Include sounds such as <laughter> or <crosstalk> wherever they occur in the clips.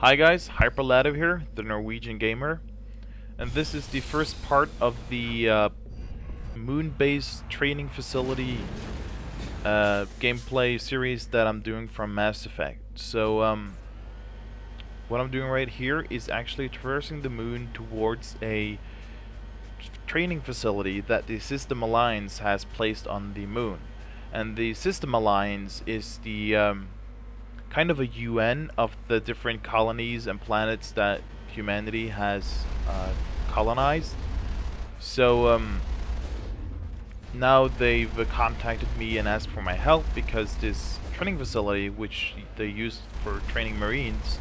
Hi guys, HyperLativ here, the Norwegian gamer, and this is the first part of the uh, moon base training facility uh, gameplay series that I'm doing from Mass Effect. So, um, what I'm doing right here is actually traversing the moon towards a training facility that the System Alliance has placed on the moon. And the System Alliance is the um, kind of a UN of the different colonies and planets that humanity has uh, colonized. So um, now they've contacted me and asked for my help because this training facility, which they use for training Marines,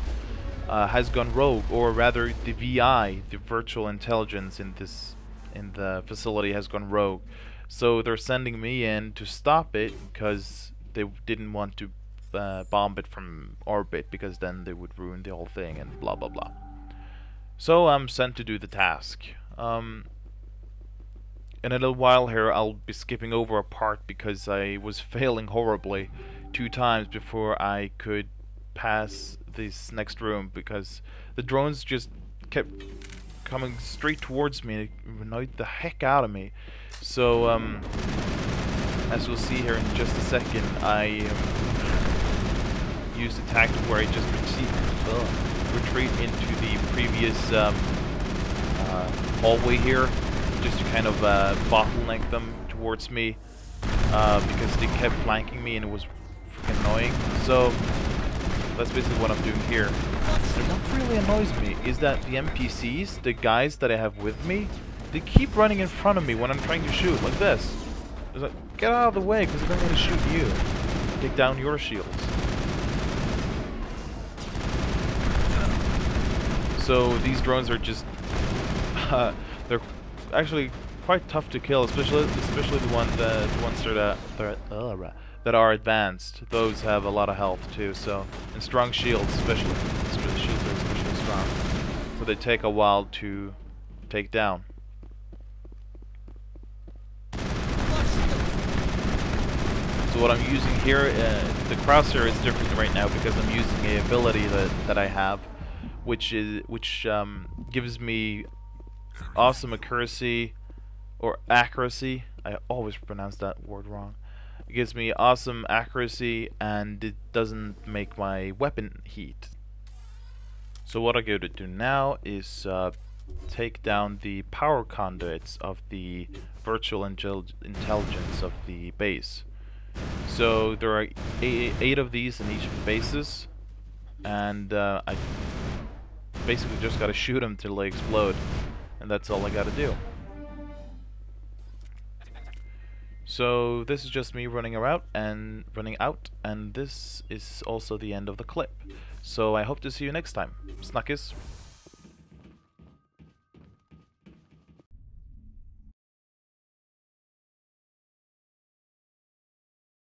uh, has gone rogue, or rather, the VI, the virtual intelligence in this in the facility, has gone rogue. So they're sending me in to stop it because they didn't want to uh, bomb it from orbit because then they would ruin the whole thing and blah blah blah. So I'm sent to do the task. Um, in a little while here I'll be skipping over a part because I was <laughs> failing horribly two times before I could pass this next room because the drones just kept coming straight towards me and annoyed the heck out of me. So um, as we'll see here in just a second I um, use a tactic where I just retreat, retreat into the previous um, uh, hallway here, just to kind of uh, bottleneck them towards me, uh, because they kept flanking me and it was freaking annoying. So that's basically what I'm doing here. And what really annoys me is that the NPCs, the guys that I have with me, they keep running in front of me when I'm trying to shoot, like this. It's like, get out of the way, because I don't want to shoot you. Take down your shields. So these drones are just <laughs> uh, they're actually quite tough to kill, especially especially the one the, the ones that are that, uh, that are advanced. Those have a lot of health too. So and strong shields, especially shields are especially strong. So they take a while to take down. So what I'm using here, uh, the crosshair is different right now because I'm using a ability that that I have which is which um, gives me awesome accuracy or accuracy. I always pronounce that word wrong. It gives me awesome accuracy and it doesn't make my weapon heat. So what I go to do now is uh, take down the power conduits of the virtual intelligence of the base. So there are eight, of these in each of the bases, and uh, I basically just gotta shoot them till they explode. And that's all I gotta do. So this is just me running around and running out and this is also the end of the clip. So I hope to see you next time. Snackis.